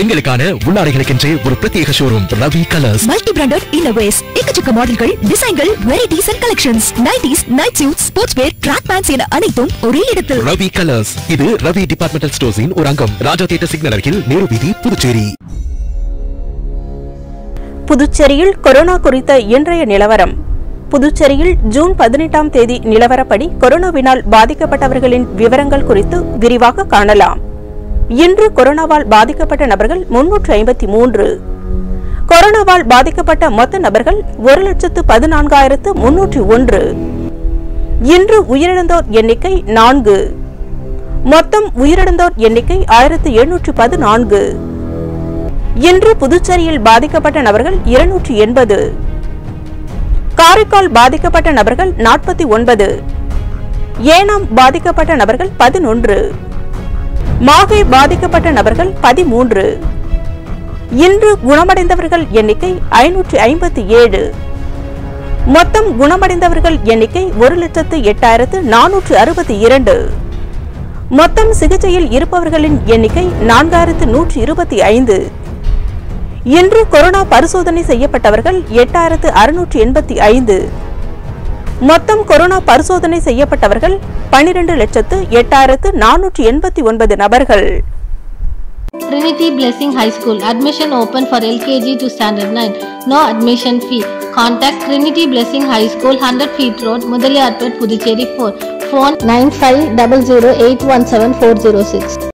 பெண்களுக்கான உள்ளாடைகளுக்கென்றே ஒரு பிரத்யேக showroom Ravi Colours multi branded innerwears எக்கச்சக்க மாடல்கள் டிசைன்கள் varieties and collections nighties night suit sports wear track pants என அனைத்தும் ஒரே இடத்தில். ரவி கலர்ஸ் இது ரவி டிபார்ட்மெண்டல் ஸ்டோர்ஸின் ஒரு அங்கம். ராஜா தியேட்டர் சிக்னல் அருகில் நேரு வீதி புதுச்சேரி. புதுச்சேரியில் கொரோனா குறித்த இன்றைய நிலவரம். புதுச்சேரியில் ஜூன் பதினெட்டாம் தேதி நிலவரப்படி கொரோனாவினால் பாதிக்கப்பட்டவர்களின் விவரங்கள் குறித்து விரிவாக காணலாம். இன்று கொரோனாவால் பாதிக்கப்பட்ட நபர்கள் முன்னூற்று ஐம்பத்தி மூன்று. கொரோனாவால் பாதிக்கப்பட்ட மொத்த நபர்கள் ஒரு லட்சத்து பதினான்காயிரத்து முன்னூற்றி ஒன்று. இன்று உயிரிழந்தோர் எண்ணிக்கை நான்கு. மொத்தம் உயிரிழந்தோர் எண்ணிக்கை ஆயிரத்து எழுநூற்று பதினான்கு. இன்று புதுச்சேரியில் பாதிக்கப்பட்ட நபர்கள் இருநூற்றி எண்பது. காரைக்கால் பாதிக்கப்பட்ட நபர்கள் நாற்பத்தி ஒன்பது. ஏனாம் பாதிக்கப்பட்ட நபர்கள் பதினொன்று. மாகை பாதிக்கப்பட்ட நபர்கள் பதிமூன்று. இன்று குணமடைந்தவர்கள் எண்ணிக்கை ஐநூற்றி ஐம்பத்தி ஏழு. மொத்தம் குணமடைந்தவர்கள் எண்ணிக்கை ஒரு லட்சத்து எட்டாயிரத்து நானூற்று அறுபத்தி இரண்டு. மொத்தம் சிகிச்சையில் இருப்பவர்களின் எண்ணிக்கை நான்காயிரத்து நூற்றி இருபத்தி ஐந்து. இன்று கொரோனா பரிசோதனை செய்யப்பட்டவர்கள் எட்டாயிரத்து அறுநூற்று எண்பத்தி ஐந்து. மொத்தம் கொரோனா பரிசோதனை செய்யப்பட்டவர்கள் பனிரெண்டு லட்சத்து எட்டாயிரத்து நானூற்றி எண்பத்தி ஒன்பது நபர்கள் Trinity Blessing High School. Admission open for LKG to Standard 9. No admission fee. Contact Trinity Blessing High School, 100 feet road, Mudaliarpet, Puducherry 4. Phone 9500817406.